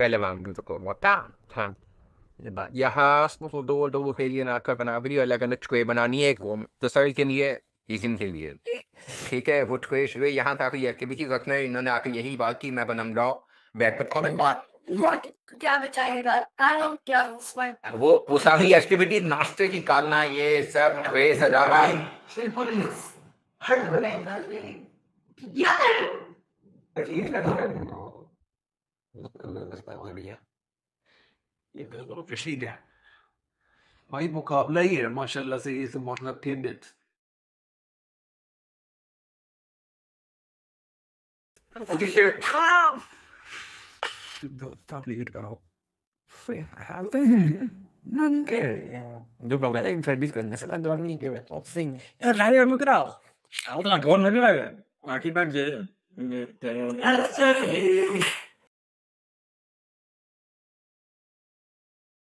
Como tá, tá. यहाँ दो दो फेलियर आपका बना भी अलग अलग ट्रे बनानी है तो सर के लिए इजिन के लिए ठीक है वो ट्रे शुरू यहाँ तक ये एक्टिविटी रखना है इन्होंने आके यही बात की मैं बनम रहा बैक पर कमेंट बात क्या क्या वो वो सारी एक्टिविटी नाश्ते की करना ये सब ट्रे सजाना ही है माशाल्लाह से ये सब मतलब टेंडेंट Lúc đầu đấy phải